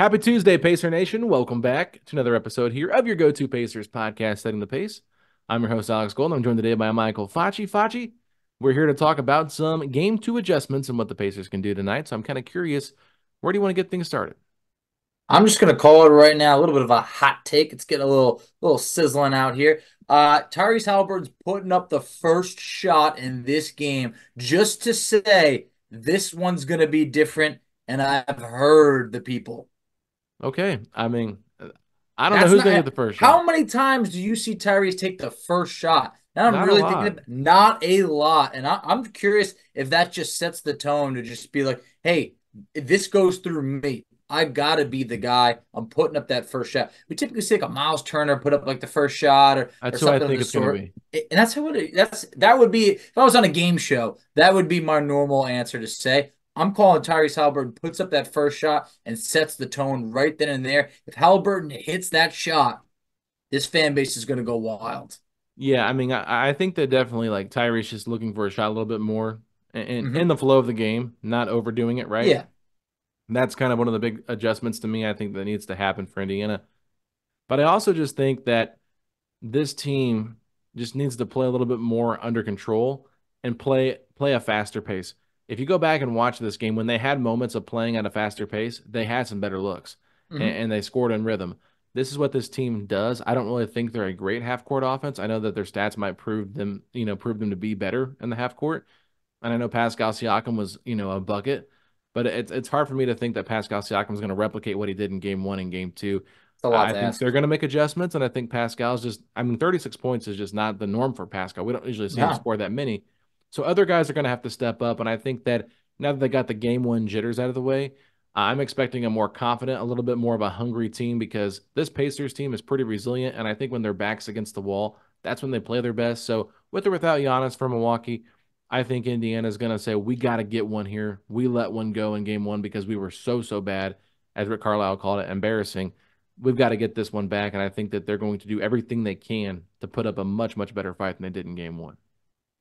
Happy Tuesday, Pacer Nation. Welcome back to another episode here of your go to Pacers podcast, Setting the Pace. I'm your host, Alex Golden. I'm joined today by Michael Facci. Facci, we're here to talk about some game two adjustments and what the Pacers can do tonight. So I'm kind of curious, where do you want to get things started? I'm just gonna call it right now. A little bit of a hot take. It's getting a little, little sizzling out here. Uh, Tyrese Haliburton's putting up the first shot in this game just to say this one's gonna be different. And I've heard the people. Okay, I mean, uh, I don't That's know who's going to get the first shot. How many times do you see Tyrese take the first shot? Now I'm not really thinking of, not a lot, and I, am curious if that just sets the tone to just be like, "Hey, this goes through me. I gotta be the guy. I'm putting up that first shot." We typically see like a Miles Turner put up like the first shot, or that's or what I think it's gonna be. And that's how it. That's that would be if I was on a game show. That would be my normal answer to say. I'm calling Tyrese Haliburton puts up that first shot and sets the tone right then and there. If Haliburton hits that shot, this fan base is going to go wild. Yeah, I mean, I, I, think that definitely like Tyrese is looking for a shot a little bit more in, mm-hmm. in the flow of the game, not overdoing it, right? Yeah. That's kind of one of the big adjustments to me. I think that needs to happen for Indiana. But I also just think that this team just needs to play a little bit more under control and play play a faster pace if you go back and watch this game, when they had moments of playing at a faster pace, they had some better looks mm-hmm. and, and, they scored in rhythm. This is what this team does. I don't really think they're a great half court offense. I know that their stats might prove them, you know, prove them to be better in the half court. And I know Pascal Siakam was, you know, a bucket, but it's it's hard for me to think that Pascal Siakam is going to replicate what he did in game one and game two. I think they're going to make adjustments, and I think Pascal's just. I mean, 36 points is just not the norm for Pascal. We don't usually see him score that many. So other guys are going to have to step up. And I think that now that they got the game one jitters out of the way, I'm expecting a more confident, a little bit more of a hungry team because this Pacers team is pretty resilient. And I think when their back's against the wall, that's when they play their best. So with or without Giannis for Milwaukee, I think Indiana is going to say, we got to get one here. We let one go in game one because we were so, so bad, as Rick Carlisle called it, embarrassing. We've got to get this one back. And I think that they're going to do everything they can to put up a much, much better fight than they did in game one.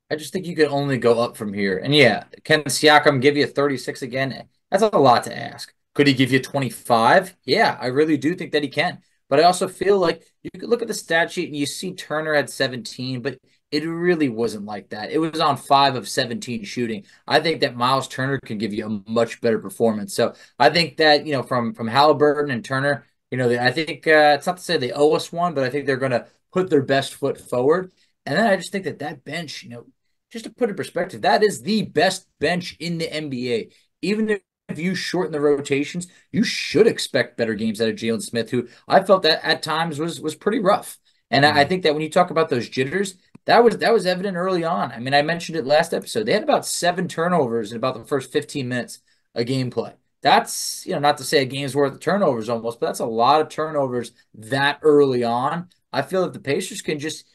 I just think you can only go up from here. And yeah, can Siakam give you 36 again? That's a lot to ask. Could he give you 25? Yeah, I really do think that he can. But I also feel like you could look at the stat sheet and you see Turner at 17, but it really wasn't like that. It was on five of 17 shooting. I think that Miles Turner can give you a much better performance. So I think that, you know, from from Haliburton and Turner, you know, I think uh, it's not to say they owe us one, but I think they're going to put their best foot forward. And then I just think that that bench, you know, just to put in perspective, that is the best bench in the NBA. Even if you shorten the rotations, you should expect better games out of Jalen Smith, who I felt that at times was was pretty rough. And mm-hmm. I think that when you talk about those jitters, that was that was evident early on. I mean, I mentioned it last episode. They had about seven turnovers in about the first 15 minutes of gameplay. That's you know not to say a game's worth of turnovers almost, but that's a lot of turnovers that early on. I feel that the Pacers can just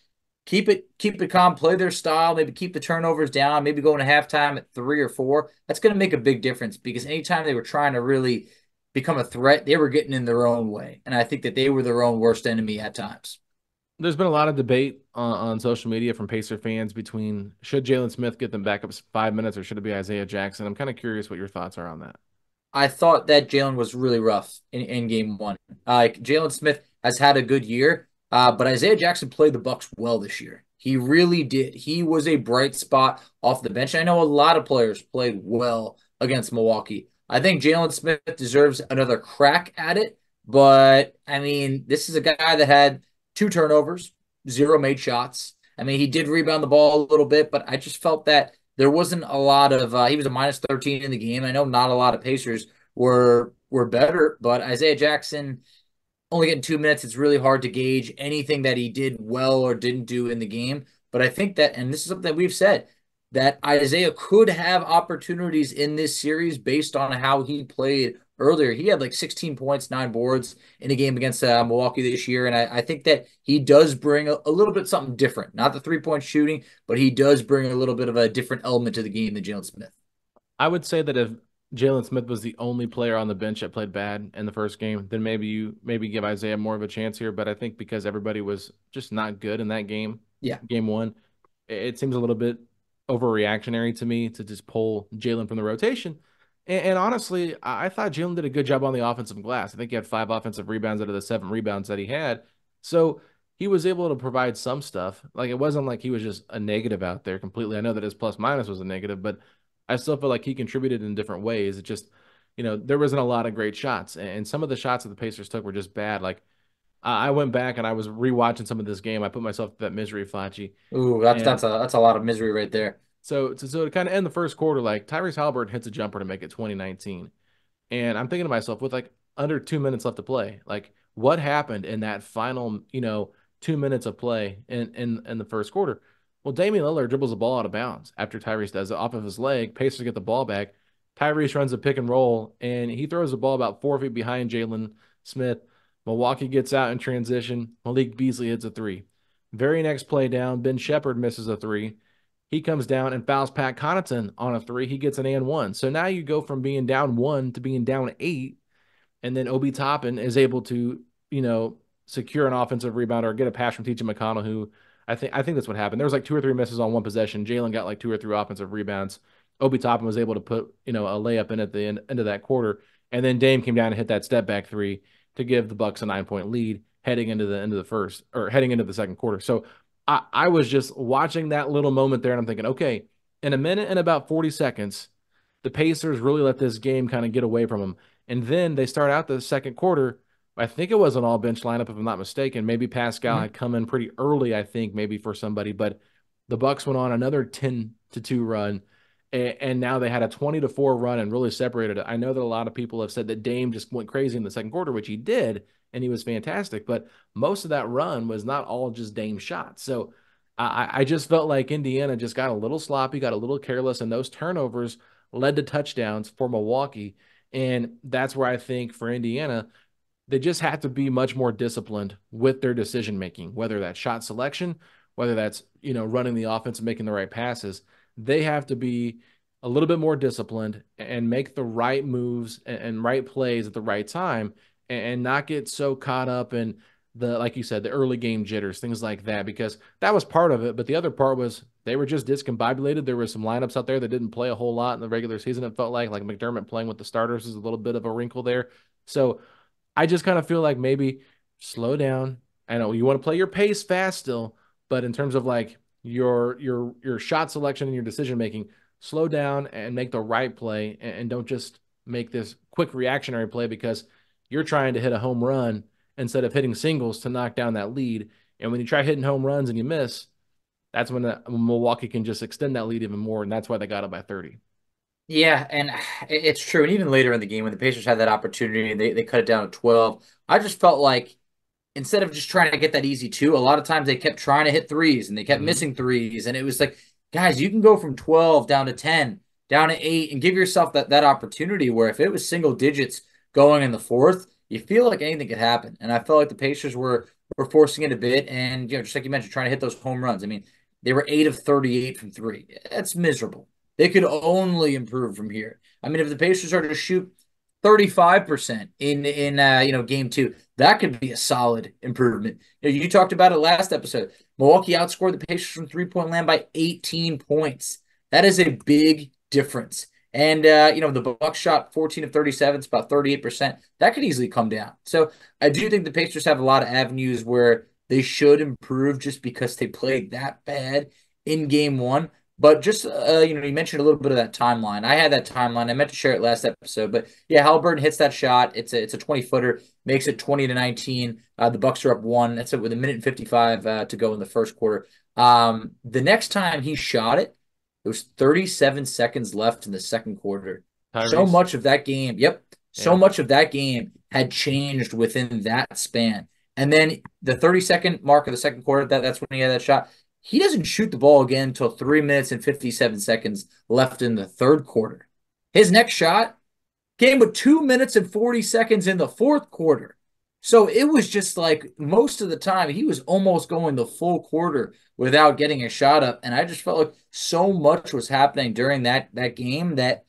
keep it keep it calm, play their style, maybe keep the turnovers down, maybe go into halftime at three or four. That's going to make a big difference because anytime they were trying to really become a threat, they were getting in their own way, and I think that they were their own worst enemy at times. There's been a lot of debate on, on social media from Pacer fans between should Jalen Smith get them back up five minutes or should it be Isaiah Jackson. I'm kind of curious what your thoughts are on that. I thought that Jalen was really rough in, in game one. Uh, Jalen Smith has had a good year, uh, but Isaiah Jackson played the Bucks well this year. He really did. He was a bright spot off the bench. I know a lot of players played well against Milwaukee. I think Jalen Smith deserves another crack at it. But I mean, this is a guy that had two turnovers, zero made shots. I mean, he did rebound the ball a little bit, but I just felt that there wasn't a lot of. Uh, he was a minus thirteen in the game. I know not a lot of Pacers were were better, but Isaiah Jackson only getting two minutes, it's really hard to gauge anything that he did well or didn't do in the game. But I think that, and this is something that we've said, that Isaiah could have opportunities in this series based on how he played earlier. He had like 16 points, nine boards in a game against uh, Milwaukee this year. And I, I, think that he does bring a, a little bit something different. Not the three point shooting, but he does bring a little bit of a different element to the game than Jalen Smith. I would say that if Jalen Smith was the only player on the bench that played bad in the first game, then maybe you maybe give Isaiah more of a chance here. But I think because everybody was just not good in that game, yeah, game one, it seems a little bit overreactionary to me to just pull Jalen from the rotation. And, and honestly, I, I thought Jalen did a good job on the offensive glass. I think he had five offensive rebounds out of the seven rebounds that he had. So he was able to provide some stuff. Like it wasn't like he was just a negative out there completely. I know that his plus minus was a negative, but I still feel like he contributed in different ways. It just, you know, there wasn't a lot of great shots, and some of the shots that the Pacers took were just bad. Like I went back and I was rewatching some of this game. I put myself that misery, Facci. Ooh, that's and that's a that's a lot of misery right there. So, so, so to kind of end the first quarter, like Tyrese Haliburton hits a jumper to make it 2019. And I'm thinking to myself, with like under two minutes left to play, like what happened in that final, you know, two minutes of play in in, in the first quarter? Well, Damian Lillard dribbles the ball out of bounds after Tyrese does it off of his leg. Pacers get the ball back. Tyrese runs a pick and roll, and he throws the ball about four feet behind Jalen Smith. Milwaukee gets out in transition. Malik Beasley hits a three. Very next play down, Ben Sheppard misses a three. He comes down and fouls Pat Connaughton on a three. He gets an and one. So now you go from being down one to being down eight. And then Obi Toppin is able to, you know, secure an offensive rebound or get a pass from TJ McConnell, who I think I think that's what happened. There was like two or three misses on one possession. Jalen got like two or three offensive rebounds. Obi Toppin was able to put, you know, a layup in at the end, end of that quarter. And then Dame came down and hit that step back three to give the Bucks a nine point lead heading into the end of the first or heading into the second quarter. So I, I was just watching that little moment there and I'm thinking, okay, in a minute and about 40 seconds, the Pacers really let this game kind of get away from them. And then they start out the second quarter. I think it was an all bench lineup, if I'm not mistaken. Maybe Pascal mm-hmm. had come in pretty early, I think, maybe for somebody, but the Bucks went on another 10 to 2 run. And now they had a 20 to 4 run and really separated it. I know that a lot of people have said that Dame just went crazy in the second quarter, which he did and he was fantastic. But most of that run was not all just Dame shots. So I, I just felt like Indiana just got a little sloppy, got a little careless, and those turnovers led to touchdowns for Milwaukee. And that's where I think for Indiana, they just have to be much more disciplined with their decision making, whether that's shot selection, whether that's you know running the offense and making the right passes. They have to be a little bit more disciplined and make the right moves and, right plays at the right time and not get so caught up in the like you said the early game jitters things like that because that was part of it. But the other part was they were just discombobulated. There were some lineups out there that didn't play a whole lot in the regular season it felt like like mcdermott playing with the starters is a little bit of a wrinkle there. So i just kind of feel like maybe slow down i know you want to play your pace fast still but in terms of like your your your shot selection and your decision making slow down and make the right play and, and don't just make this quick reactionary play because you're trying to hit a home run instead of hitting singles to knock down that lead. And when you try hitting home runs and you miss, that's when the, Milwaukee can just extend that lead even more, and that's why they got it by 30. Yeah, and it's true. And even later in the game, when the Pacers had that opportunity, they, they cut it down to 12. I just felt like instead of just trying to get that easy two, a lot of times they kept trying to hit threes and they kept mm-hmm. missing threes. And it was like, guys, you can go from 12 down to 10, down to eight, and give yourself that, that opportunity where if it was single digits – going in the fourth, you feel like anything could happen. And I felt like the Pacers were were forcing it a bit, and you know, just like you mentioned, trying to hit those home runs. I mean, they were eight of thirty-eight from three. That's miserable. They could only improve from here. I mean, if the Pacers are to shoot 35% in in uh, you know game two. That could be a solid improvement. You, know, you talked about it last episode. Milwaukee outscored the Pacers from three point land by 18 points. That is a big difference. And uh, you know, the Bucks shot 14 of 37, it's about 38%. That could easily come down. So I do think the Pacers have a lot of avenues where they should improve just because they played that bad in game one. But just uh, you know, you mentioned a little bit of that timeline. I had that timeline. I meant to share it last episode, but yeah, Haliburton hits that shot. It's a it's a 20 footer, makes it 20 to 19. Uh, the Bucks are up one. That's it with a minute and 55 uh, to go in the first quarter. Um, the next time he shot it, there was 37 seconds left in the second quarter. Tyrese. So much of that game, yep, so yeah. much of that game had changed within that span. And then the 30 second mark of the second quarter, that, that's when he had that shot. He doesn't shoot the ball again until three minutes and 57 seconds left in the third quarter. His next shot came with two minutes and 40 seconds in the fourth quarter. So it was just like most of the time he was almost going the full quarter without getting a shot up, and I just felt like so much was happening during that that game that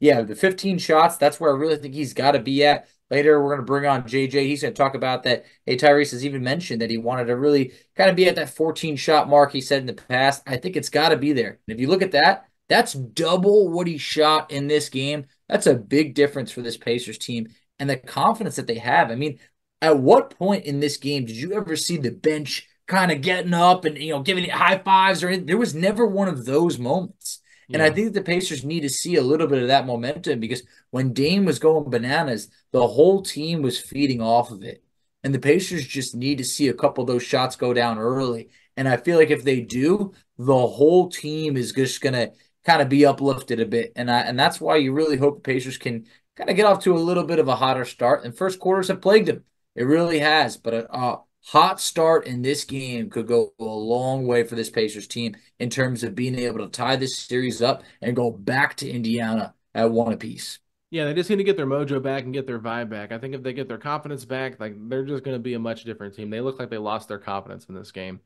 yeah, the 15 shots that's where I really think he's got to be at. Later, we're going to bring on JJ. He's going to talk about that. Hey, Tyrese has even mentioned that he wanted to really kind of be at that 14 shot mark he said in the past. I think it's got to be there. And if you look at that, That's double what he shot in this game. That's a big difference for this Pacers team and the confidence that they have. I mean, at what point in this game did you ever see the bench kind of getting up and you know giving it high fives or anything? There was never one of those moments. And I think the Pacers need to see a little bit of that momentum because when Dame was going bananas, the whole team was feeding off of it. And the Pacers just need to see a couple of those shots go down early. And I feel like if they do, the whole team is just gonna kind of be uplifted a bit. And I, and that's why you really hope the Pacers can kind of get off to a little bit of a hotter start. And first quarters have plagued them. It really has. But a hot start in this game could go a long way for this Pacers team in terms of being able to tie this series up and go back to Indiana at one apiece. Yeah, they just need to get their mojo back and get their vibe back. I think if they get their confidence back, like they're just going to be a much different team. They look like they lost their confidence in this game,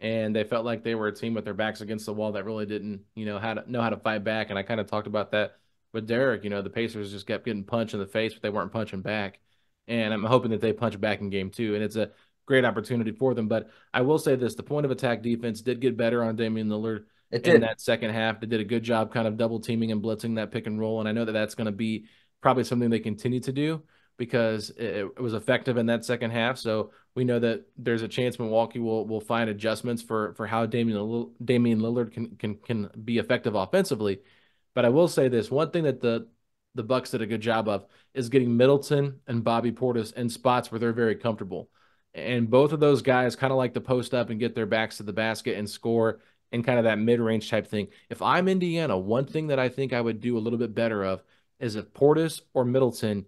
and they felt like they were a team with their backs against the wall that really didn't, you know, how to know how to fight back. And I kind of talked about that with Derek. You know, the Pacers just kept getting punched in the face, but they weren't punching back. And I'm hoping that they punch back in game two. And it's a great opportunity for them. But I will say this: the point of attack defense did get better on Damian Lillard It in did. that second half. They did a good job kind of double teaming and blitzing that pick and roll. And I know that that's going to be probably something they continue to do because it, it was effective in that second half. So we know that there's a chance Milwaukee will will find adjustments for for how Damian Damian Lillard can can can be effective offensively. But I will say this: one thing that the the Bucks did a good job of is getting Middleton and Bobby Portis in spots where they're very comfortable. And both of those guys kind of like to post up and get their backs to the basket and score and kind of that mid-range type thing. If I'm Indiana, one thing that I think I would do a little bit better of is if Portis or Middleton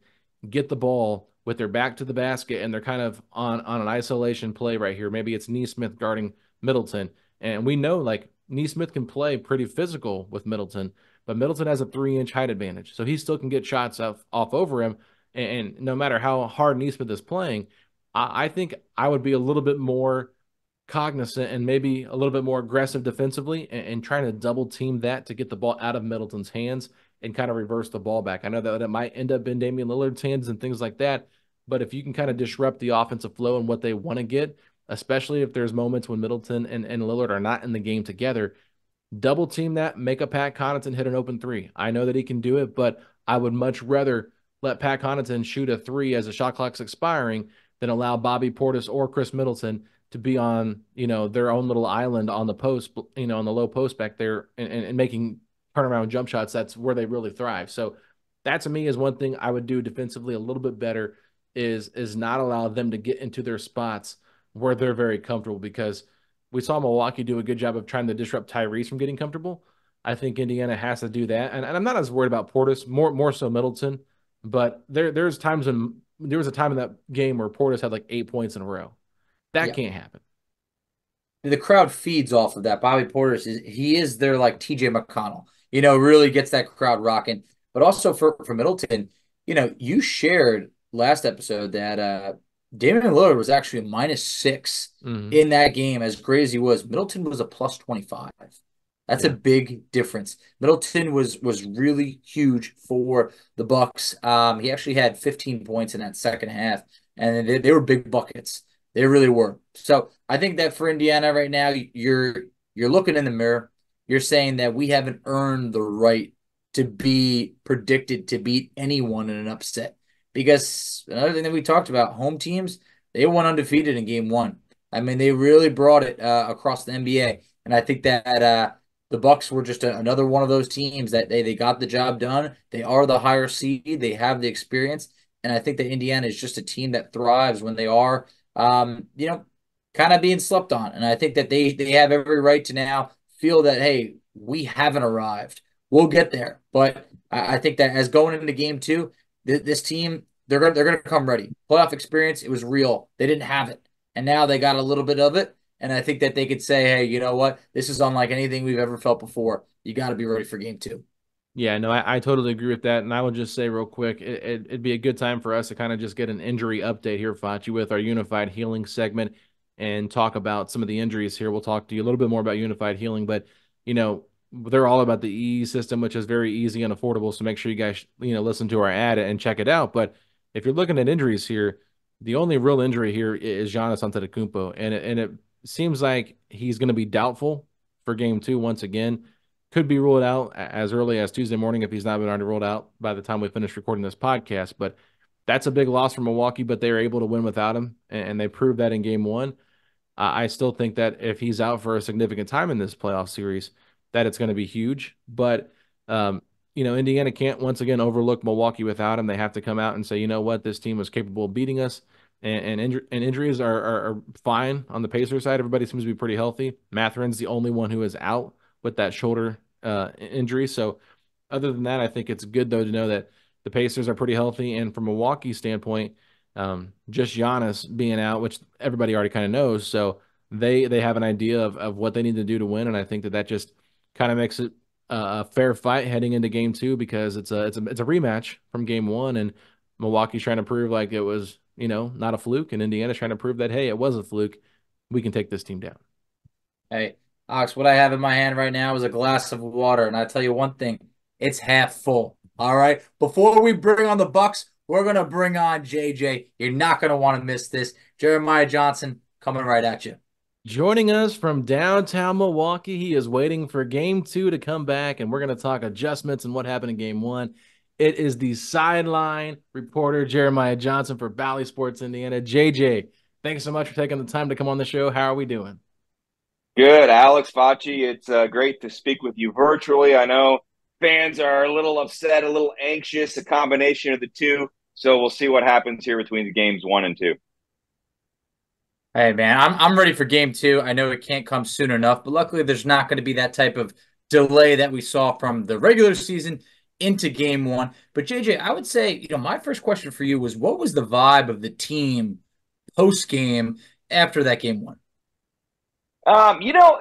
get the ball with their back to the basket and they're kind of on on an isolation play right here. Maybe it's Nesmith guarding Middleton. And we know like Nesmith can play pretty physical with Middleton, but Middleton has a three inch height advantage. So he still can get shots off, off over him. And, and no matter how hard Nesmith is playing, I, I think I would be a little bit more cognizant and maybe a little bit more aggressive defensively and, and, trying to double team that to get the ball out of Middleton's hands and kind of reverse the ball back. I know that it might end up in Damian Lillard's hands and things like that, but if you can kind of disrupt the offensive flow and what they want to get, especially if there's moments when Middleton and, and Lillard are not in the game together, double team that, make a Pat Connaughton hit an open three. I know that he can do it, but I would much rather let Pat Connaughton shoot a three as the shot clock's expiring than allow Bobby Portis or Khris Middleton to be on, you know, their own little island on the post, you know, on the low post back there and, and, and making turnaround jump shots. That's where they really thrive. So that to me is one thing I would do defensively a little bit better is is not allow them to get into their spots where they're very comfortable because we saw Milwaukee do a good job of trying to disrupt Tyrese from getting comfortable. I think Indiana has to do that. And, and I'm not as worried about Portis, more more so Middleton. But there there's times when there was a time in that game where Portis had like eight points in a row. That yeah. can't happen. The crowd feeds off of that. Bobby Portis is he is their like TJ McConnell. You know, really gets that crowd rocking. But also for for Middleton, you know, you shared last episode that uh Damian Lillard was actually minus 6 mm-hmm. in that game, as great as he was. Middleton was a plus 25. That's yeah. a big difference. Middleton was was really huge for the Bucks. Um, he actually had 15 points in that second half, and they, they were big buckets. They really were. So I think that for Indiana right now, you're you're looking in the mirror. You're saying that we haven't earned the right to be predicted to beat anyone in an upset. Because another thing that we talked about, home teams, they went undefeated in game one. I mean, they really brought it uh, across the NBA. And I think that uh, the Bucks were just a, another one of those teams that they, they got the job done. They are the higher seed. They have the experience. And I think that Indiana is just a team that thrives when they are, um, you know, kind of being slept on. And I think that they, they have every right to now feel that, hey, we haven't arrived. We'll get there. But I, I think that as going into game two, th- this team they're gonna they're gonna come ready. Playoff experience, it was real. They didn't have it, and now they got a little bit of it. And I think that they could say, hey, you know what? This is unlike anything we've ever felt before. You got to be ready for game two. Yeah, no, I, I, totally agree with that. And I will just say real quick, it, it, would be a good time for us to kind of just get an injury update here, Facci, with our unified healing segment and talk about some of the injuries here. We'll talk to you a little bit more about unified healing, but you know, they're all about the EE system, which is very easy and affordable. So make sure you guys, you know, listen to our ad and check it out. But if you're looking at injuries here, the only real injury here is Giannis Antetokounmpo, and it, and it seems like he's going to be doubtful for Game Two once again. could be ruled out as early as Tuesday morning if he's not been already ruled out by the time we finish recording this podcast. But that's a big loss for Milwaukee, but they were able to win without him, and they proved that in game one. I still think that if he's out for a significant time in this playoff series, that it's going to be huge. But um, you know, Indiana can't once again overlook Milwaukee without him. They have to come out and say, you know what, this team was capable of beating us. And and, and injuries are, are, are fine on the Pacers side. Everybody seems to be pretty healthy. Mathurin's the only one who is out with that shoulder uh, injury. So other than that, I think it's good though to know that the Pacers are pretty healthy. And from Milwaukee standpoint, um, just Giannis being out, which everybody already kind of knows, so they they have an idea of, of what they need to do to win, and I think that that just kind of makes it a fair fight heading into game two because it's a it's a it's a rematch from game one, and Milwaukee's trying to prove like it was you know not a fluke, and Indiana's trying to prove that hey, it was a fluke. We can take this team down. Hey, Ox, what I have in my hand right now is a glass of water, and I tell you one thing, it's half full. All right. Before we bring on the Bucks, we're gonna bring on JJ. You're not gonna want to miss this. Jeremiah Johnson coming right at you. Joining us from downtown Milwaukee, he is waiting for game two to come back, and we're going to talk adjustments and what happened in game one. It is the sideline reporter, Jeremiah Johnson for Bally Sports Indiana. JJ, thanks so much for taking the time to come on the show. How are we doing? Good, Alex Facci. It's uh, great to speak with you virtually. I know fans are a little upset, a little anxious, a combination of the two. So we'll see what happens here between the games one and two. Hey man, I'm I'm ready for game two. I know it can't come soon enough, but luckily there's not going to be that type of delay that we saw from the regular season into game one. But JJ, I would say, you know, my first question for you was what was the vibe of the team post game after that game one? Um, you know,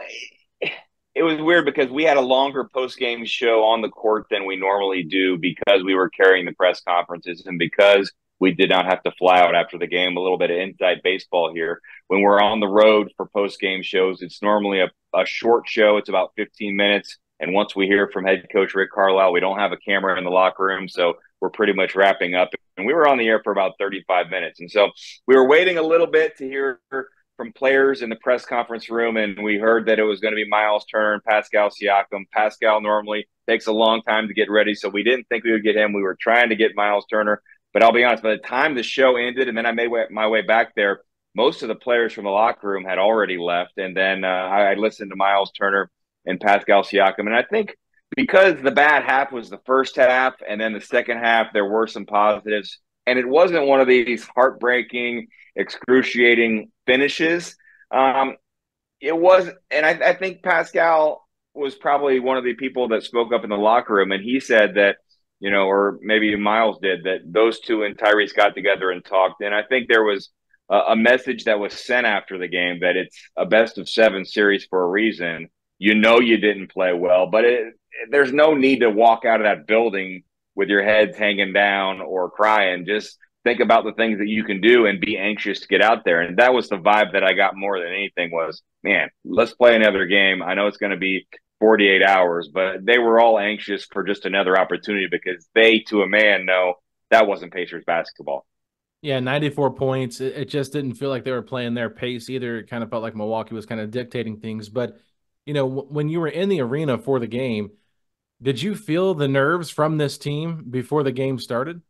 it was weird because we had a longer post game show on the court than we normally do because we were carrying the press conferences and because we did not have to fly out after the game. A little bit of inside baseball here. When we're on the road for post game shows, it's normally a, a short show. It's about 15 minutes. And once we hear from head coach Rick Carlisle, we don't have a camera in the locker room. So we're pretty much wrapping up. And we were on the air for about 35 minutes. And so we were waiting a little bit to hear from players in the press conference room. And we heard that it was going to be Miles Turner Pascal Siakam. Pascal normally takes a long time to get ready. So we didn't think we would get him. We were trying to get Miles Turner. But I'll be honest, by the time the show ended and then I made my way back there, most of the players from the locker room had already left. And then uh, I listened to Miles Turner and Pascal Siakam. And I think because the bad half was the first half and then the second half, there were some positives. And it wasn't one of these heartbreaking, excruciating finishes. Um, it was, and I, I think Pascal was probably one of the people that spoke up in the locker room. And he said that you know, or maybe Miles did that those two and Tyrese got together and talked. And I think there was a, a, message that was sent after the game that it's a best of seven series for a reason. You know, you didn't play well, but it, there's no need to walk out of that building with your heads hanging down or crying. Just think about the things that you can do and be anxious to get out there. And that was the vibe that I got more than anything was, man, let's play another game. I know it's going to be 48 hours, but they were all anxious for just another opportunity because they, to a man, know that wasn't Pacers basketball. Yeah, 94 points. It, just didn't feel like they were playing their pace either. It kind of felt like Milwaukee was kind of dictating things. But, you know, when you were in the arena for the game, did you feel the nerves from this team before the game started?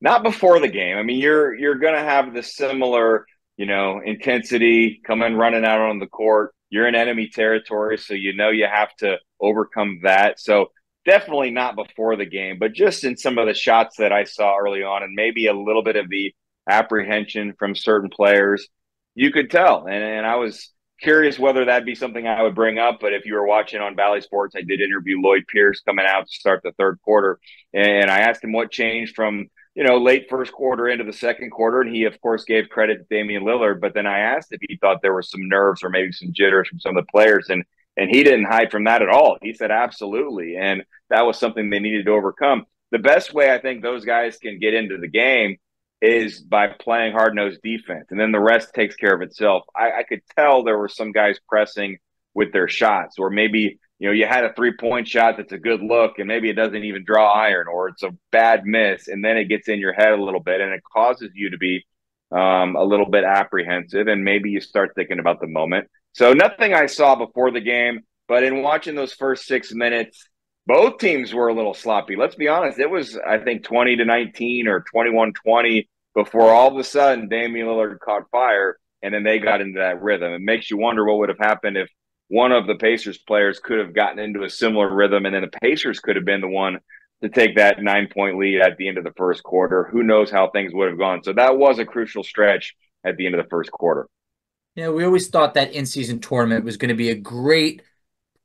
Not before the game. I mean, you're you're going to have the similar, you know, intensity coming running out on the court you're in enemy territory, so you know you have to overcome that. So definitely not before the game, but just in some of the shots that I saw early on, and maybe a little bit of the apprehension from certain players, you could tell. And, and I was curious whether that'd be something I would bring up. But if you were watching on Bally Sports, I did interview Lloyd Pierce coming out to start the third quarter, and I asked him what changed from you know, late first quarter into the second quarter. And he, of course, gave credit to Damian Lillard. But then I asked if he thought there was some nerves or maybe some jitters from some of the players. And and he didn't hide from that at all. He said absolutely. And that was something they needed to overcome. The best way I think those guys can get into the game is by playing hard nosed defense. And then the rest takes care of itself. I, I could tell there were some guys pressing with their shots, or maybe you know, you had a three point shot that's a good look and maybe it doesn't even draw iron or it's a bad miss and then it gets in your head a little bit and it causes you to be um, a little bit apprehensive and maybe you start thinking about the moment. So nothing I saw before the game. But in watching those first six minutes, both teams were a little sloppy. Let's be honest. It was, I think, 20 to 19 or 21 20 before all of a sudden Damian Lillard caught fire and then they got into that rhythm. It makes you wonder what would have happened if one of the Pacers players could have gotten into a similar rhythm and then the Pacers could have been the one to take that nine point lead at the end of the first quarter. Who knows how things would have gone. So that was a crucial stretch at the end of the first quarter. Yeah, we always thought that in season tournament was going to be a great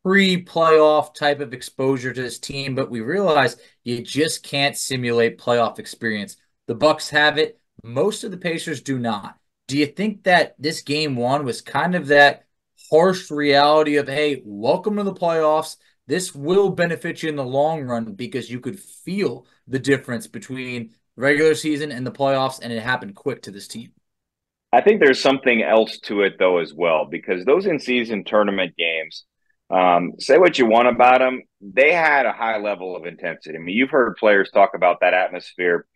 pre playoff type of exposure to this team, but we realize you just can't simulate playoff experience. The Bucks have it, most of the Pacers do not. Do you think that this game one was kind of that harsh reality of, hey, welcome to the playoffs? This will benefit you in the long run because you could feel the difference between regular season and the playoffs, and it happened quick to this team. I think there's something else to it though as well because those in-season tournament games, um, say what you want about them, they had a high level of intensity. I mean, you've heard players talk about that atmosphere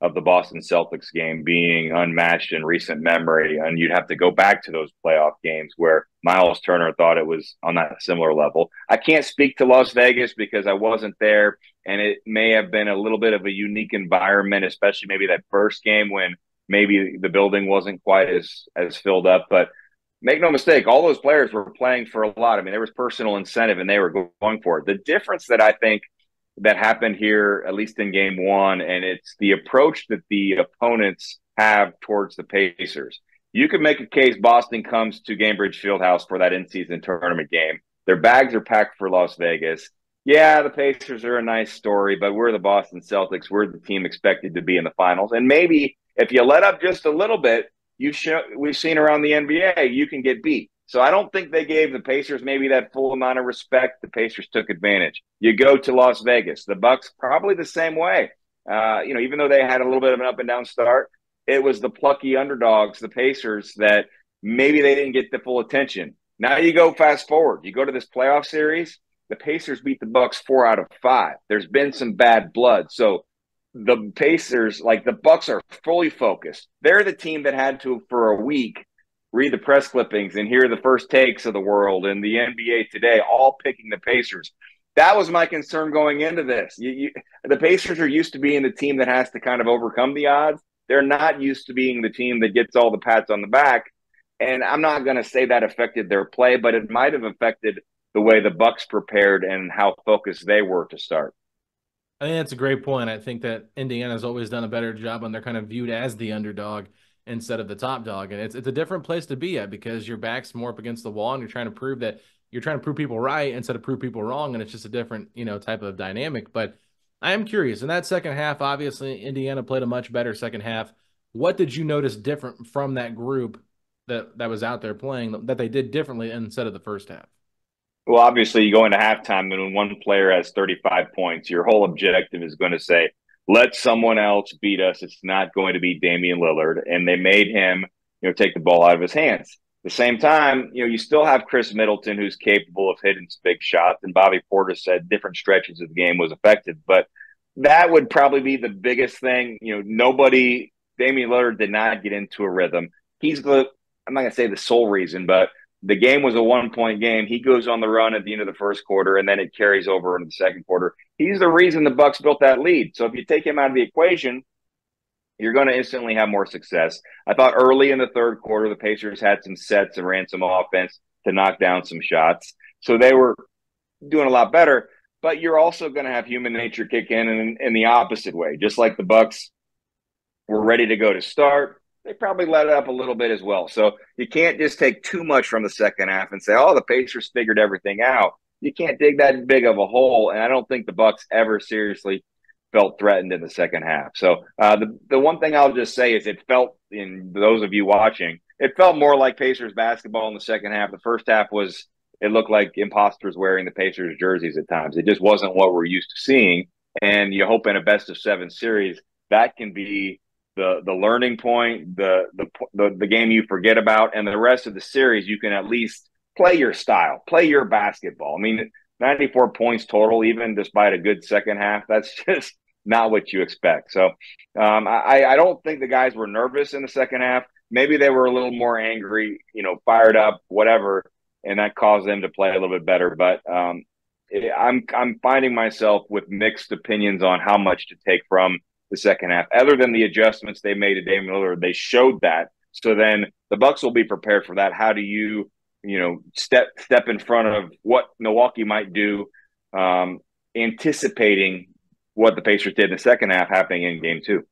of the Boston Celtics game being unmatched in recent memory. And you'd have to go back to those playoff games where Miles Turner thought it was on that similar level. I can't speak to Las Vegas because I wasn't there. And it may have been a little bit of a unique environment, especially maybe that first game when maybe the building wasn't quite as as filled up. But make no mistake, all those players were playing for a lot. I mean, there was personal incentive and they were going for it. The difference that I think – that happened here, at least in game one, and it's the approach that the opponents have towards the Pacers. You could make a case Boston comes to Gainbridge Fieldhouse for that in season tournament game. Their bags are packed for Las Vegas. Yeah, the Pacers are a nice story, but we're the Boston Celtics. We're the team expected to be in the finals. And maybe if you let up just a little bit, you show, we've seen around the NBA, you can get beat. So I don't think they gave the Pacers maybe that full amount of respect. The Pacers took advantage. You go to Las Vegas, the Bucks probably the same way. Uh, you know, even though they had a little bit of an up and down start, it was the plucky underdogs, the Pacers, that maybe they didn't get the full attention. Now you go fast forward. You go to this playoff series. The Pacers beat the Bucks four out of five. There's been some bad blood, so the Pacers, like the Bucks, are fully focused. They're the team that had to for a week read the press clippings and hear the first takes of the world and the NBA today, all picking the Pacers. That was my concern going into this. You, you, the Pacers are used to being the team that has to kind of overcome the odds. They're not used to being the team that gets all the pats on the back. And I'm not going to say that affected their play, but it might have affected the way the Bucks prepared and how focused they were to start. I think that's a great point. I think that Indiana's always done a better job when they're kind of viewed as the underdog instead of the top dog. And it's it's a different place to be at because your back's more up against the wall and you're trying to prove that you're trying to prove people right instead of prove people wrong. And it's just a different, you know, type of dynamic. But I am curious. In that second half, obviously Indiana played a much better second half. What did you notice different from that group that that was out there playing that they did differently instead of the first half? Well, obviously, you go into halftime, and when one player has 35 points, your whole objective is going to say, let someone else beat us. It's not going to be Damian Lillard. And they made him, you know, take the ball out of his hands. At the same time, you know, you still have Khris Middleton who's capable of hitting big shots. And Bobby Portis at different stretches of the game was effective. But that would probably be the biggest thing. You know, nobody, Damian Lillard did not get into a rhythm. He's the, I'm not going to say the sole reason, but the game was a one point game. He goes on the run at the end of the first quarter, and then it carries over into the second quarter. He's the reason the Bucks built that lead. So if you take him out of the equation, you're going to instantly have more success. I thought early in the third quarter, the Pacers had some sets and ran some offense to knock down some shots. So they were doing a lot better. But you're also going to have human nature kick in, in in the opposite way, just like the Bucks were ready to go to start they probably let it up a little bit as well. So you can't just take too much from the second half and say, "Oh, the Pacers figured everything out." You can't dig that big of a hole, and I don't think the Bucks ever seriously felt threatened in the second half. So uh, the the one thing I'll just say is it felt in those of you watching, it felt more like Pacers basketball in the second half. The first half was it looked like imposters wearing the Pacers jerseys at times. It just wasn't what we're used to seeing. And you hope in a best of seven series that can be the the learning point, the, the the the game you forget about, and the rest of the series, you can at least play your style, play your basketball. I mean, 94 points total, even despite a good second half, that's just not what you expect. So um, I, I don't think the guys were nervous in the second half. Maybe they were a little more angry, you know, fired up, whatever. and that caused them to play a little bit better. But um, I'm I'm finding myself with mixed opinions on how much to take from the second half. Other than the adjustments they made to Damian Lillard, they showed that. So then the Bucks will be prepared for that. How do you you know step step in front of what Milwaukee might do, um, anticipating what the Pacers did in the second half happening in Game Two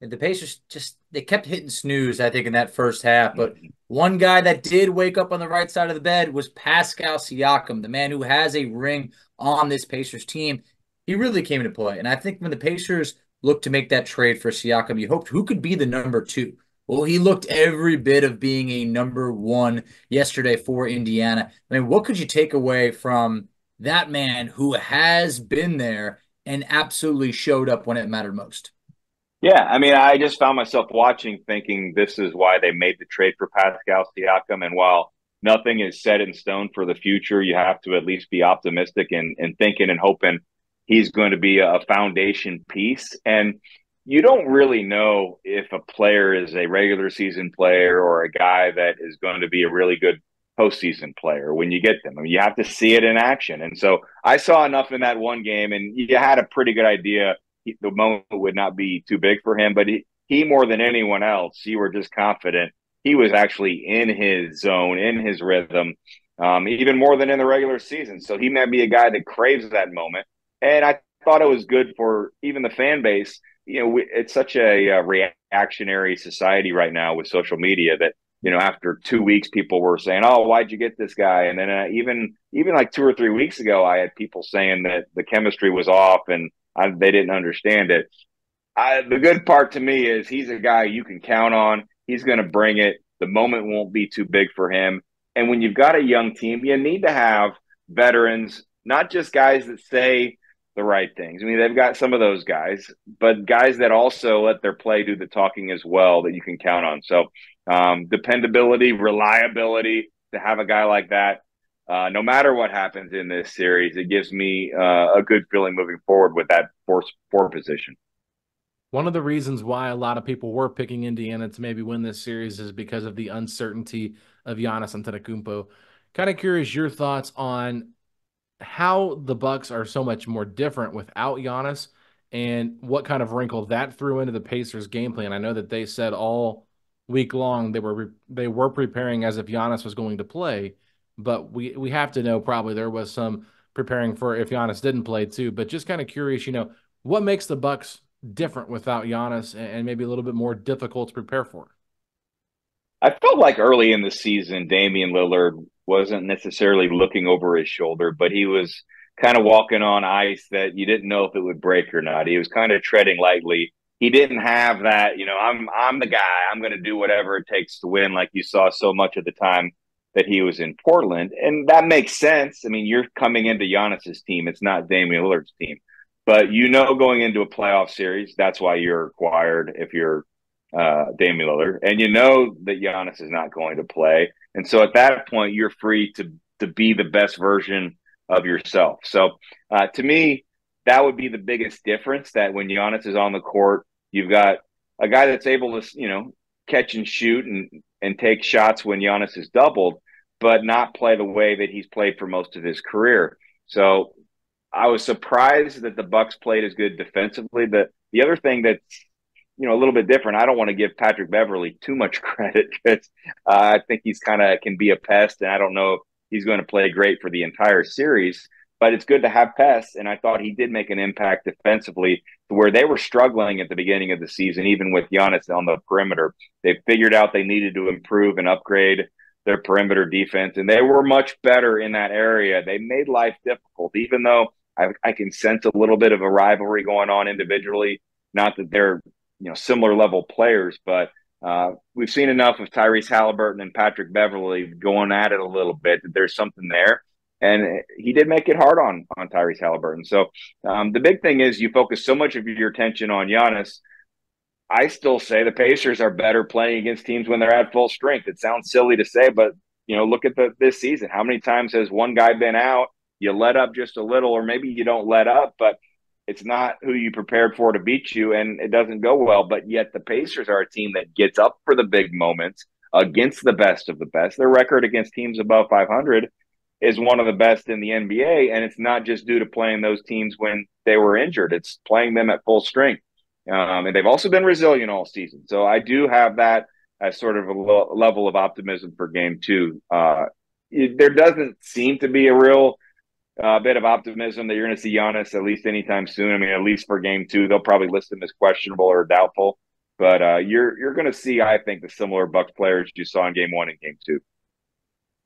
the Pacers just they kept hitting snooze, I think, in that first half. But one guy that did wake up on the right side of the bed was Pascal Siakam, the man who has a ring on this Pacers team. He really came into play. And I think when the Pacers looked to make that trade for Siakam, you hoped who could be the number two. Well, he looked every bit of being a number one yesterday for Indiana. I mean, what could you take away from that man who has been there and absolutely showed up when it mattered most? Yeah, I mean, I just found myself watching, thinking this is why they made the trade for Pascal Siakam. And while nothing is set in stone for the future, you have to at least be optimistic and, and thinking and hoping he's going to be a foundation piece. And you don't really know if a player is a regular season player or a guy that is going to be a really good postseason player when you get them. I mean, you have to see it in action. And so I saw enough in that one game, and you had a pretty good idea the moment would not be too big for him. But he, he more than anyone else, you were just confident he was actually in his zone, in his rhythm, um, even more than in the regular season. So he might be a guy that craves that moment. And I thought it was good for even the fan base. You know, we, it's such a, a reactionary society right now with social media that you know after two weeks people were saying oh why'd you get this guy and then uh, even even like two or three weeks ago i had people saying that the chemistry was off and I, they didn't understand it. I, the good part to me is he's a guy you can count on. He's going to bring it. The moment won't be too big for him. And when you've got a young team, you need to have veterans, not just guys that say the right things. I mean, they've got some of those guys, but guys that also let their play do the talking as well that you can count on. So, um, dependability, reliability to have a guy like that uh, no matter what happens in this series, it gives me uh, a good feeling moving forward with that four, four position. One of the reasons why a lot of people were picking Indiana to maybe win this series is because of the uncertainty of Giannis Antetokounmpo. Kind of curious your thoughts on how the Bucks are so much more different without Giannis, and what kind of wrinkle that threw into the Pacers' game plan. I know that they said all week long they were they were preparing as if Giannis was going to play but we we have to know probably there was some preparing for if Giannis didn't play too. But just kind of curious, you know, what makes the Bucks different without Giannis and maybe a little bit more difficult to prepare for? I felt like early in the season, Damian Lillard wasn't necessarily looking over his shoulder, but he was kind of walking on ice that you didn't know if it would break or not. He was kind of treading lightly. He didn't have that, you know, I'm I'm the guy. I'm going to do whatever it takes to win like you saw so much of the time that he was in Portland, and that makes sense. I mean, you're coming into Giannis's team; it's not Damian Lillard's team. But you know, going into a playoff series, that's why you're required if you're uh, Damian Lillard, and you know that Giannis is not going to play, and so at that point, you're free to to be the best version of yourself. So, uh, to me, that would be the biggest difference. That when Giannis is on the court, you've got a guy that's able to, you know, catch and shoot and and take shots when Giannis is doubled, but not play the way that he's played for most of his career. So I was surprised that the Bucks played as good defensively. But the other thing that's you know a little bit different, I don't want to give Patrick Beverley too much credit because uh, I think he's kind of can be a pest, and I don't know if he's going to play great for the entire series but it's good to have Pest. And I thought he did make an impact defensively to where they were struggling at the beginning of the season, even with Giannis on the perimeter. They figured out they needed to improve and upgrade their perimeter defense, and they were much better in that area. They made life difficult, even though I, I can sense a little bit of a rivalry going on individually. Not that they're you know similar level players, but uh, we've seen enough of Tyrese Haliburton and Patrick Beverley going at it a little bit that there's something there and he did make it hard on on Tyrese Haliburton. So um, the big thing is you focus so much of your attention on Giannis. I still say the Pacers are better playing against teams when they're at full strength. It sounds silly to say, but you know, look at the this season. How many times has one guy been out? You let up just a little, or maybe you don't let up, but it's not who you prepared for to beat you, and it doesn't go well. But yet the Pacers are a team that gets up for the big moments against the best of the best. Their record against teams above 500 is one of the best in the NBA, and it's not just due to playing those teams when they were injured. It's playing them at full strength, um, and they've also been resilient all season. So I do have that as sort of a level of optimism for Game Two. Uh, it, there doesn't seem to be a real uh, bit of optimism that you're going to see Giannis at least anytime soon. I mean, at least for Game Two, they'll probably list him as questionable or doubtful. But uh, you're you're going to see, I think, the similar Bucks players you saw in Game One and Game Two.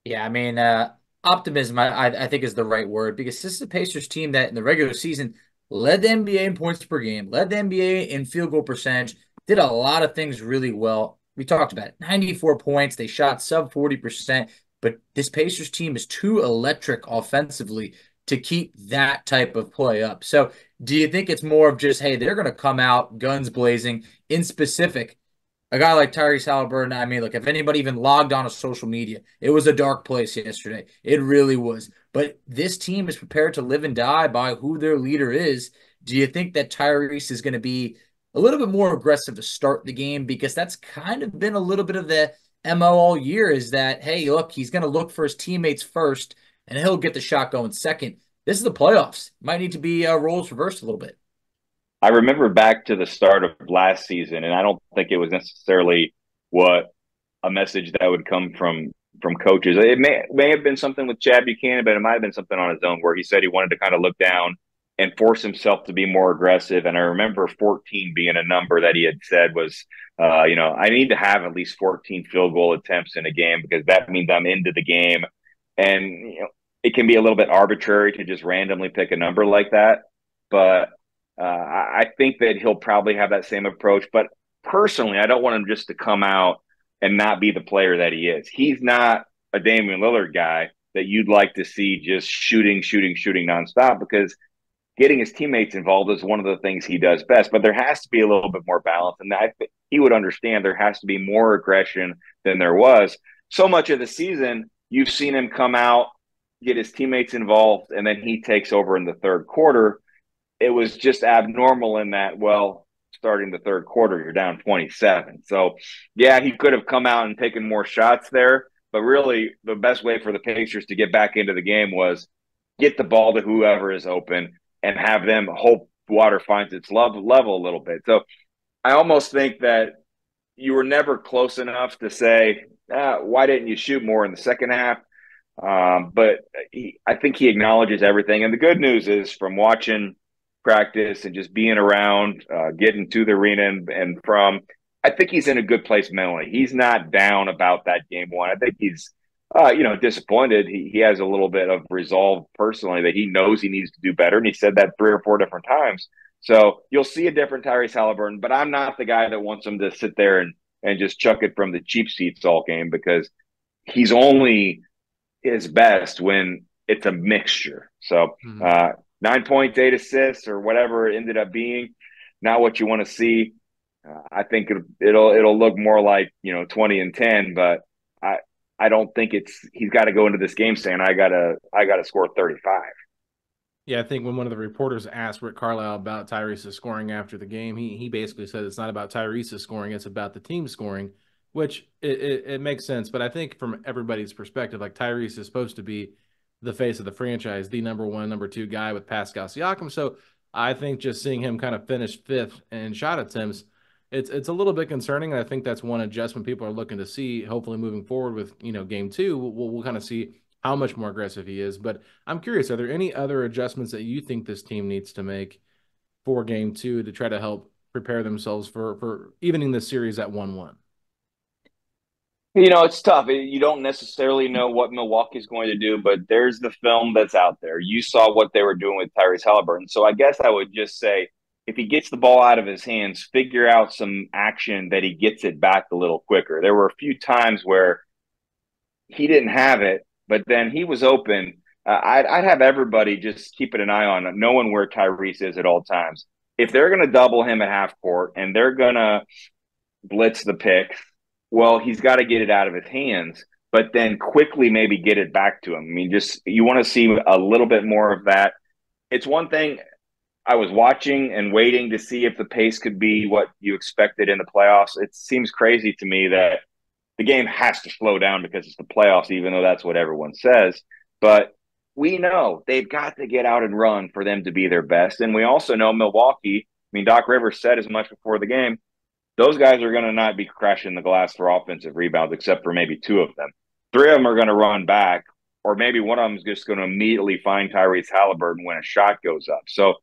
Yeah, I mean, uh, optimism, I, I think, is the right word because this is a Pacers team that in the regular season led the NBA in points per game, led the NBA in field goal percentage, did a lot of things really well. We talked about it 94 points. They shot sub 40%, but this Pacers team is too electric offensively to keep that type of play up. So, do you think it's more of just, hey, they're going to come out guns blazing in specific? A guy like Tyrese Haliburton, I mean, look, if anybody even logged on to social media, it was a dark place yesterday. It really was. But this team is prepared to live and die by who their leader is. Do you think that Tyrese is going to be a little bit more aggressive to start the game? Because that's kind of been a little bit of the MO all year is that, hey, look, he's going to look for his teammates first and he'll get the shot going second. This is the playoffs. Might need to be uh, roles reversed a little bit. I remember back to the start of last season, and I don't think it was necessarily what a message that would come from from coaches. It may may have been something with Chad Buchanan, but it might have been something on his own where he said he wanted to kind of look down and force himself to be more aggressive. And I remember 14 being a number that he had said was, uh, you know, I need to have at least 14 field goal attempts in a game because that means I'm into the game. And you know, it can be a little bit arbitrary to just randomly pick a number like that. But uh, I think that he'll probably have that same approach. But personally, I don't want him just to come out and not be the player that he is. He's not a Damian Lillard guy that you'd like to see just shooting, shooting, shooting nonstop because getting his teammates involved is one of the things he does best. But there has to be a little bit more balance, and he would understand there has to be more aggression than there was. So much of the season, you've seen him come out, get his teammates involved, and then he takes over in the third quarter. It was just abnormal in that, well, starting the third quarter, you're down 27. So, yeah, he could have come out and taken more shots there. But really, the best way for the Pacers to get back into the game was get the ball to whoever is open and have them hope water finds its love level a little bit. So I almost think that you were never close enough to say, ah, why didn't you shoot more in the second half? Um, but he, I think he acknowledges everything. And the good news is from watching practice and just being around, uh, getting to the arena and, and from, I think he's in a good place mentally. He's not down about that game one. I think he's uh, you know, disappointed. He, he has a little bit of resolve personally that he knows he needs to do better. And he said that three or four different times. So you'll see a different Tyrese Haliburton, but I'm not the guy that wants him to sit there and, and just chuck it from the cheap seats all game because he's only his best when it's a mixture. So mm-hmm. uh, nine points, eight assists, or whatever it ended up being, not what you want to see. Uh, I think it, it'll it'll look more like you know twenty and ten, but I don't think it's he's got to go into this game saying I gotta I gotta score 35. Yeah, I think when one of the reporters asked Rick Carlisle about Tyrese's scoring after the game, he he basically said it's not about Tyrese's scoring, it's about the team scoring, which it, it, it makes sense. But I think from everybody's perspective, like Tyrese is supposed to be the face of the franchise, the number one, number two guy with Pascal Siakam. So I think just seeing him kind of finish fifth in shot attempts it's it's a little bit concerning. And I think that's one adjustment people are looking to see. Hopefully, moving forward with you know game two, we'll, we'll kind of see how much more aggressive he is. But I'm curious, are there any other adjustments that you think this team needs to make for game two to try to help prepare themselves for for evening this series at one one? You know, it's tough. You don't necessarily know what Milwaukee's going to do, but there's the film that's out there. You saw what they were doing with Tyrese Haliburton. So I guess I would just say if he gets the ball out of his hands, figure out some action that he gets it back a little quicker. There were a few times where he didn't have it, but then he was open. Uh, I'd, I'd have everybody just keeping an eye on knowing where Tyrese is at all times. If they're going to double him at half court and they're going to blitz the pick, well, he's got to get it out of his hands, but then quickly maybe get it back to him. I mean, just you want to see a little bit more of that. It's one thing I was watching and waiting to see if the pace could be what you expected in the playoffs. It seems crazy to me that the game has to slow down because it's the playoffs, even though that's what everyone says. But we know they've got to get out and run for them to be their best. And we also know Milwaukee, I mean, Doc Rivers said as much before the game, those guys are going to not be crashing the glass for offensive rebounds, except for maybe two of them. Three of them are going to run back, or maybe one of them is just going to immediately find Tyrese Haliburton when a shot goes up. So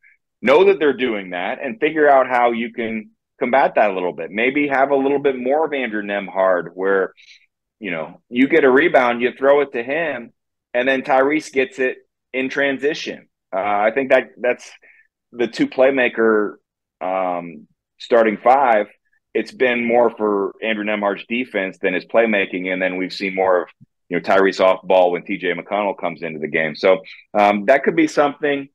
know that they're doing that and figure out how you can combat that a little bit. Maybe have a little bit more of Andrew Nembhard where, you know, you get a rebound, you throw it to him, and then Tyrese gets it in transition. Uh, I think that that's the two playmaker um, starting five. It's been more for Andrew Nembhard's defense than his playmaking, and then we've seen more of you know Tyrese off ball when TJ McConnell comes into the game. So um, that could be something.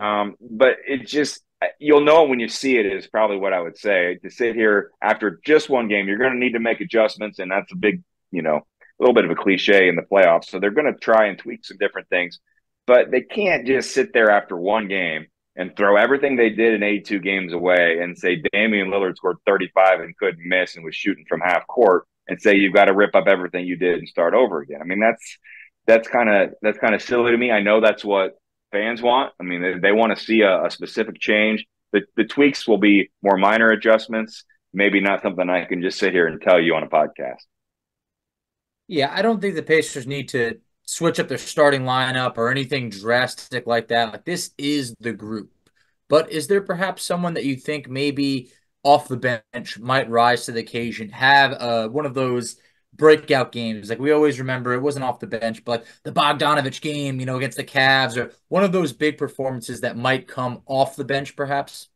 Um, but it just you'll know when you see it is probably what I would say. To sit here after just one game, you're going to need to make adjustments, and that's a big, you know, a little bit of a cliche in the playoffs. So they're going to try and tweak some different things, but they can't just sit there after one game and throw everything they did in 82 games away and say Damian Lillard scored 35 and couldn't miss and was shooting from half court and say you've got to rip up everything you did and start over again. I mean, that's that's kind of that's kind of silly to me. I know that's what fans want. I mean, they, they want to see a, a, specific change. The, the tweaks will be more minor adjustments, maybe not something I can just sit here and tell you on a podcast. Yeah, I don't think the Pacers need to switch up their starting lineup or anything drastic like that. Like this is the group. But is there perhaps someone that you think maybe off the bench might rise to the occasion, have uh, one of those breakout games. Like we always remember, it wasn't off the bench, but the Bogdanovich game, you know, against the Cavs, or one of those big performances that might come off the bench, perhaps.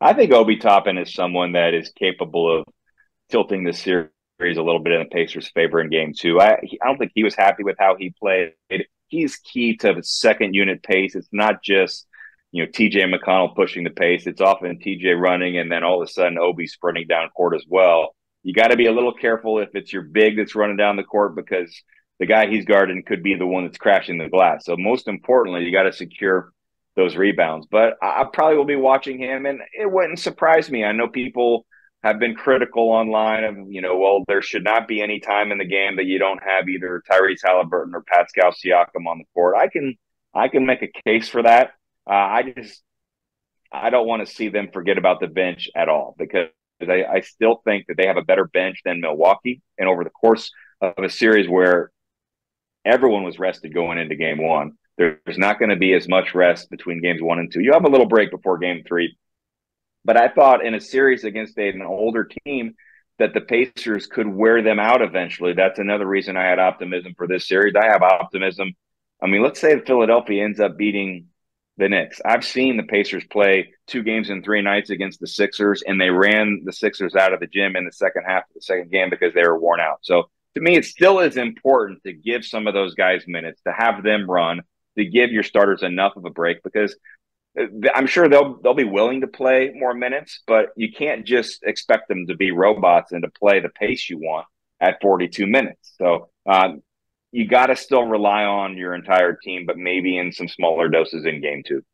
I think Obi Toppin is someone that is capable of tilting the series a little bit in the Pacers' favor in Game Two. I I don't think he was happy with how he played. He's key to the second unit pace. It's not just you know TJ McConnell pushing the pace. It's often TJ running, and then all of a sudden Obi sprinting down court as well you got to be a little careful if it's your big that's running down the court because the guy he's guarding could be the one that's crashing the glass. So most importantly, you got to secure those rebounds. But I probably will be watching him, and it wouldn't surprise me. I know people have been critical online of you know, well, there should not be any time in the game that you don't have either Tyrese Haliburton or Pascal Siakam on the court. I can I can make a case for that. Uh, I just I don't want to see them forget about the bench at all because I, I still think that they have a better bench than Milwaukee. And over the course of a series where everyone was rested going into game one, there's not going to be as much rest between games one and two. You have a little break before game three. But I thought in a series against an older team that the Pacers could wear them out eventually. That's another reason I had optimism for this series. I have optimism. I mean, let's say Philadelphia ends up beating the Knicks. I've seen the Pacers play two games in three nights against the Sixers, and they ran the Sixers out of the gym in the second half of the second game because they were worn out. So to me, it still is important to give some of those guys minutes, to have them run, to give your starters enough of a break because uh, I'm sure they'll they'll be willing to play more minutes, but you can't just expect them to be robots and to play the pace you want at 42 minutes. So um, you got to still rely on your entire team, but maybe in some smaller doses in game two.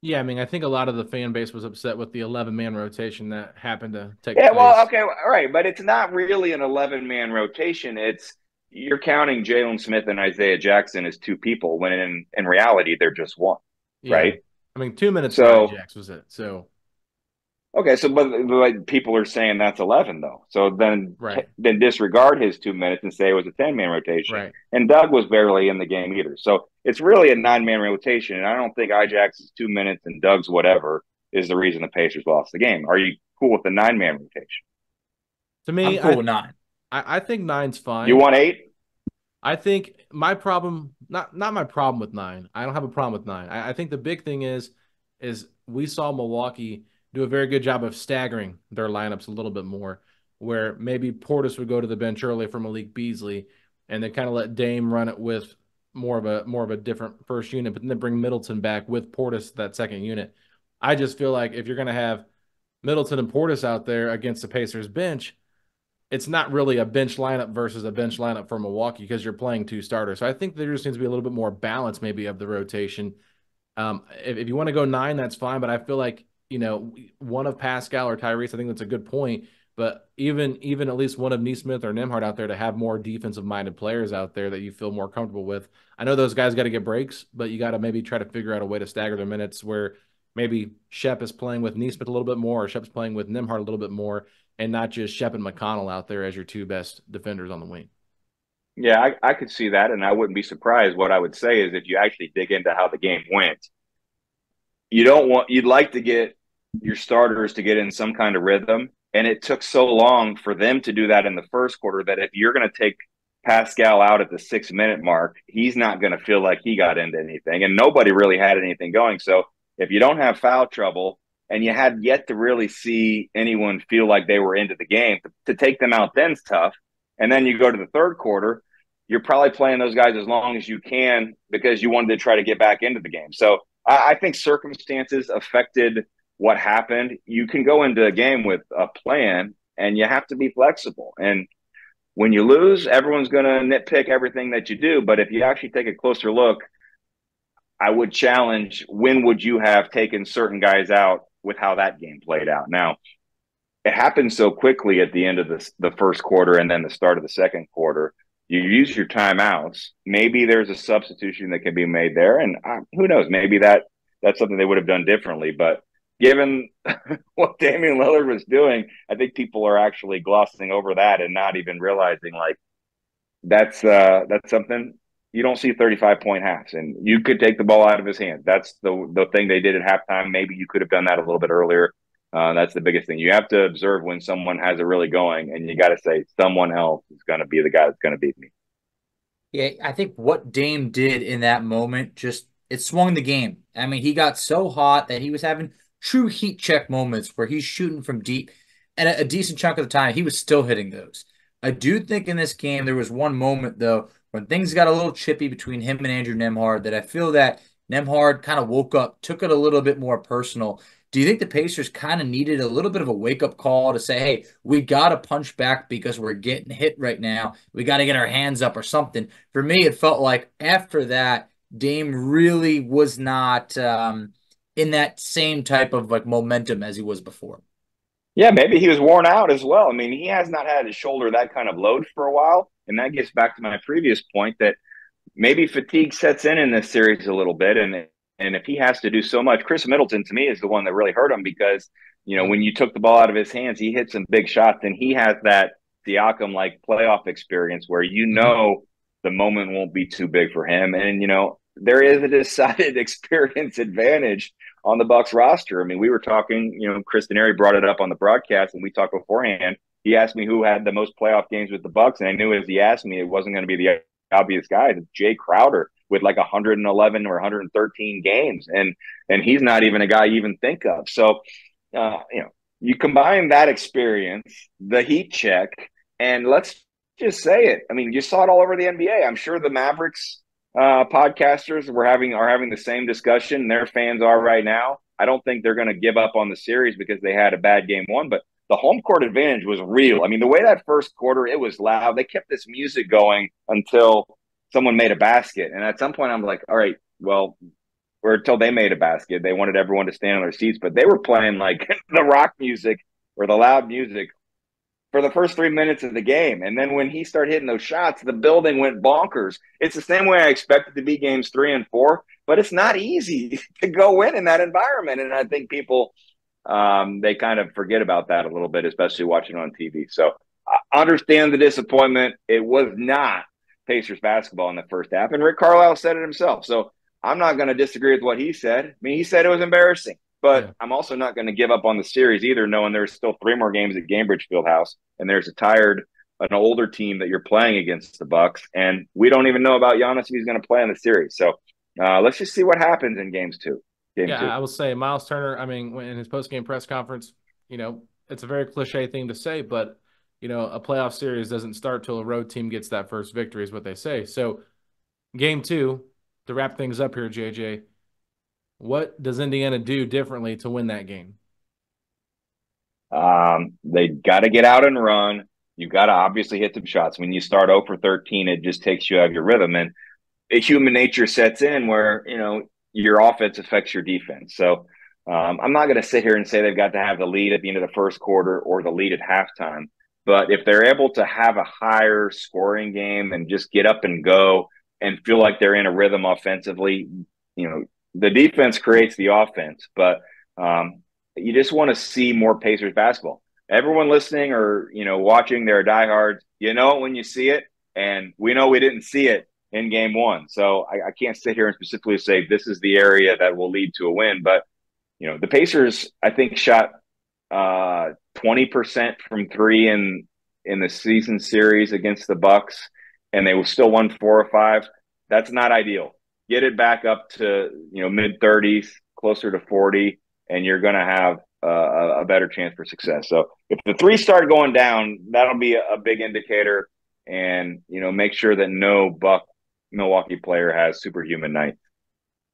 Yeah, I mean, I think a lot of the fan base was upset with the 11 man rotation that happened to take yeah, place. well, okay, all right, but it's not really an 11 man rotation. It's you're counting Jalen Smith and Isaiah Jackson as two people when in, in reality they're just one, yeah. right? I mean, two minutes so, Jax was it. So Okay, so but, but people are saying that's eleven though. So then right. then disregard his two minutes and say it was a ten man rotation. Right. And Doug was barely in the game either. So it's really a nine man rotation. And I don't think Ijax's two minutes and Doug's whatever is the reason the Pacers lost the game. Are you cool with the nine man rotation? To me, I'm cool I, with nine. I, I think nine's fine. You want eight? I think my problem not not my problem with nine. I don't have a problem with nine. I, I think the big thing is is we saw Milwaukee do a very good job of staggering their lineups a little bit more, where maybe Portis would go to the bench early for Malik Beasley, and then kind of let Dame run it with more of a more of a different first unit, but then bring Middleton back with Portis that second unit. I just feel like if you're going to have Middleton and Portis out there against the Pacers bench, it's not really a bench lineup versus a bench lineup for Milwaukee because you're playing two starters. So I think there just needs to be a little bit more balance, maybe, of the rotation. Um, if, if you want to go nine, that's fine, but I feel like you know, one of Pascal or Tyrese. I think that's a good point. But even even at least one of Nesmith or Nembhard out there to have more defensive minded players out there that you feel more comfortable with. I know those guys got to get breaks, but you got to maybe try to figure out a way to stagger their minutes where maybe Shep is playing with Nesmith a little bit more, or Shep's playing with Nembhard a little bit more, and not just Shep and McConnell out there as your two best defenders on the wing. Yeah, I, I could see that, and I wouldn't be surprised. What I would say is if you actually dig into how the game went, you don't want you'd like to get your starters to get in some kind of rhythm and it took so long for them to do that in the first quarter that if you're going to take Pascal out at the six minute mark, he's not going to feel like he got into anything. And nobody really had anything going. So if you don't have foul trouble and you had yet to really see anyone feel like they were into the game, to, take them out then's tough. And then you go to the third quarter, you're probably playing those guys as long as you can because you wanted to try to get back into the game. So I, I think circumstances affected – what happened. You can go into a game with a plan and you have to be flexible. And when you lose, everyone's going to nitpick everything that you do. But if you actually take a closer look, I would challenge when would you have taken certain guys out with how that game played out? Now, it happened so quickly at the end of the, the first quarter and then the start of the second quarter. You use your timeouts. Maybe there's a substitution that can be made there, and uh, who knows? Maybe that that's something they would have done differently. But given what Damian Lillard was doing, I think people are actually glossing over that and not even realizing like that's uh that's something you don't see 35 point halves and you could take the ball out of his hand. That's the the thing they did at halftime. Maybe you could have done that a little bit earlier. Uh, that's the biggest thing. You have to observe when someone has it really going, and you got to say someone else is going to be the guy that's going to beat me. Yeah, I think what Dame did in that moment just it swung the game. I mean, he got so hot that he was having true heat check moments where he's shooting from deep, and a, a decent chunk of the time he was still hitting those. I do think in this game there was one moment though when things got a little chippy between him and Andrew Nembhard that I feel that Nembhard kind of woke up, took it a little bit more personal. Do you think the Pacers kind of needed a little bit of a wake up call to say, hey, we got to punch back because we're getting hit right now. We got to get our hands up or something? For me, it felt like after that, Dame really was not um, in that same type of like momentum as he was before. Yeah, maybe he was worn out as well. I mean, he has not had his shoulder that kind of load for a while. And that gets back to my previous point that maybe fatigue sets in in this series a little bit. And, and if he has to do so much, Khris Middleton to me is the one that really hurt him because, you know, when you took the ball out of his hands, he hit some big shots and he has that Siakam like playoff experience where you know the moment won't be too big for him. And, you know, there is a decided experience advantage on the Bucks roster. I mean, we were talking, you know, Chris Denari brought it up on the broadcast, and we talked beforehand. He asked me who had the most playoff games with the Bucks, and I knew as he asked me, it wasn't going to be the obvious guy. Jae Crowder with like 111 or 113 games, and and he's not even a guy you even think of. So, uh, you know, you combine that experience, the heat check, and let's just say it. I mean, you saw it all over the NBA. I'm sure the Mavericks uh, podcasters were having are having the same discussion. Their fans are right now. I don't think they're going to give up on the series because they had a bad game one, but the home court advantage was real. I mean, the way that first quarter it was loud. They kept this music going until someone made a basket, and at some point I'm like, all right, well, or until they made a basket, they wanted everyone to stand on their seats, but they were playing like the rock music or the loud music for the first three minutes of the game. And then when he started hitting those shots, the building went bonkers. It's the same way I expected to be games three and four, but it's not easy to go in in that environment. And I think people, um, they kind of forget about that a little bit, especially watching on TV. So I understand the disappointment. It was not Pacers basketball in the first half. And Rick Carlisle said it himself. So I'm not going to disagree with what he said. I mean, he said it was embarrassing. But yeah. I'm also not going to give up on the series either, knowing there's still three more games at Gainbridge Fieldhouse, and there's a tired, an older team that you're playing against the Bucks, and we don't even know about Giannis if he's going to play in the series. So uh, let's just see what happens in games two. Game yeah, two. I will say Miles Turner. I mean, in his post game press conference, you know, it's a very cliche thing to say, but you know, a playoff series doesn't start till a road team gets that first victory, is what they say. So, game two, to wrap things up here, JJ, what does Indiana do differently to win that game? Um, they got to get out and run. You got to obviously hit some shots. When you start 0 for 13, it just takes you out of your rhythm. And human nature sets in where, you know, your offense affects your defense. So Um, I'm not going to sit here and say they've got to have the lead at the end of the first quarter or the lead at halftime. But if they're able to have a higher scoring game and just get up and go and feel like they're in a rhythm offensively, you know, the defense creates the offense. But um, you just want to see more Pacers basketball. Everyone listening or you know watching, they're diehards. You know it when you see it, and we know we didn't see it in game one. So I, I can't sit here and specifically say this is the area that will lead to a win. But you know the Pacers, I think, shot uh, twenty percent from three in in the season series against the Bucks, and they still won four or five. That's not ideal. Get it back up to you know mid thirties, closer to forty, and you're going to have uh, a better chance for success. So if the three start going down, that'll be a, a big indicator. And you know, make sure that no Buck Milwaukee player has superhuman night.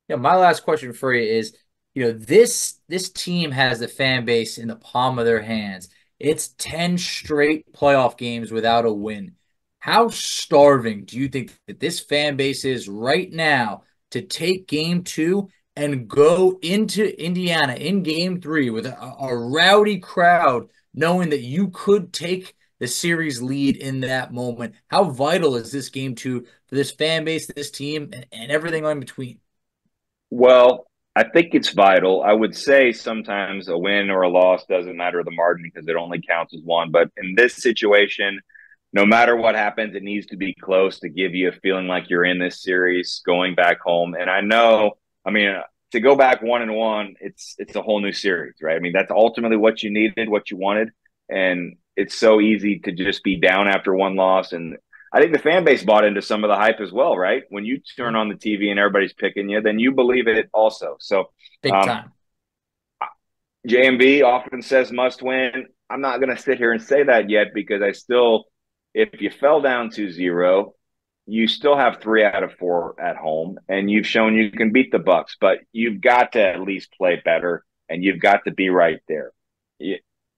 Yeah, my last question for you is, you know, this this team has the fan base in the palm of their hands. It's 10 straight playoff games without a win. How starving do you think that this fan base is right now to take game two and go into Indiana in game three with a, a, rowdy crowd, knowing that you could take the series lead in that moment. How vital is this game two for this fan base, this team, and, and everything in between? Well, I think it's vital. I would say sometimes a win or a loss doesn't matter the margin because it only counts as one. But in this situation, no matter what happens, it needs to be close to give you a feeling like you're in this series going back home. And I know I mean, to go back one and one, it's it's a whole new series, right? I mean, that's ultimately what you needed, what you wanted, and it's so easy to just be down after one loss. And I think the fan base bought into some of the hype as well, right? When you turn on the TV and everybody's picking you, then you believe it also. So big um, time. JMV often says must win. I'm not going to sit here and say that yet because I still, if you fell down to zero you still have three out of four at home, and you've shown you can beat the Bucks, but you've got to at least play better, and you've got to be right there.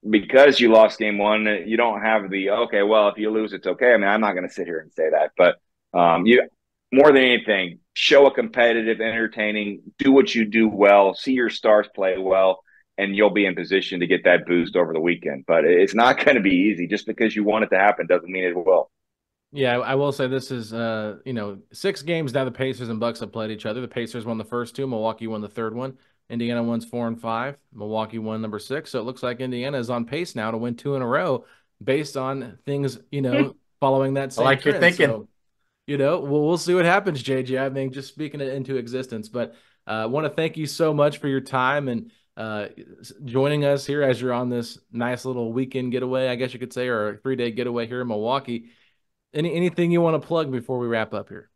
Because you lost game one, you don't have the okay. Well, if you lose, it's okay. I mean, I'm not going to sit here and say that, but um, you more than anything, show a competitive, entertaining, do what you do well, see your stars play well, and you'll be in position to get that boost over the weekend. But it's not going to be easy. Just because you want it to happen doesn't mean it will. Yeah, I will say this is uh, you know, six games now the Pacers and Bucks have played each other. The Pacers won the first two, Milwaukee won the third one. Indiana wins four and five. Milwaukee won number six. So it looks like Indiana is on pace now to win two in a row based on things, you know, hmm. following that same I like trend. you're thinking. So, you know, well, we'll see what happens, JJ. I mean, just speaking it into existence. But uh, I want to thank you so much for your time and uh, joining us here as you're on this nice little weekend getaway, I guess you could say, or three day getaway here in Milwaukee. Any anything you want to plug before we wrap up here?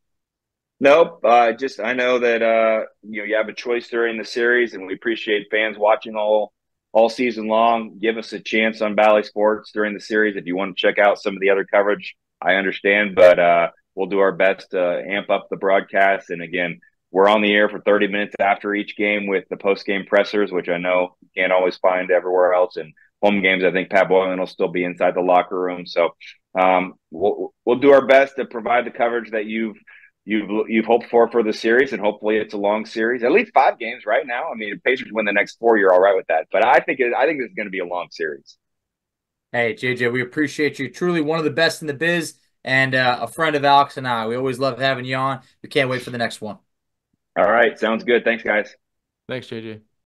Nope. Uh, just I know that uh, you know you have a choice during the series, and we appreciate fans watching all all season long. Give us a chance on Bally Sports during the series if you want to check out some of the other coverage. I understand, but uh, we'll do our best to amp up the broadcast. And again, we're on the air for 30 minutes after each game with the post game pressers, which I know you can't always find everywhere else. And home games, I think Pat Boylan will still be inside the locker room. So um, we'll we'll do our best to provide the coverage that you've you've you've hoped for for the series, and hopefully it's a long series, at least five games right now. I mean, if Pacers win the next four, you're all right with that. But I think it, I think it's going to be a long series. Hey JJ, we appreciate you. Truly one of the best in the biz, and uh, a friend of Alex and I. We always love having you on. We can't wait for the next one. All right, sounds good. Thanks, guys. Thanks, JJ.